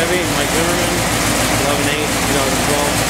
Chevy, Mike Zimmerman, 11-8, 2012.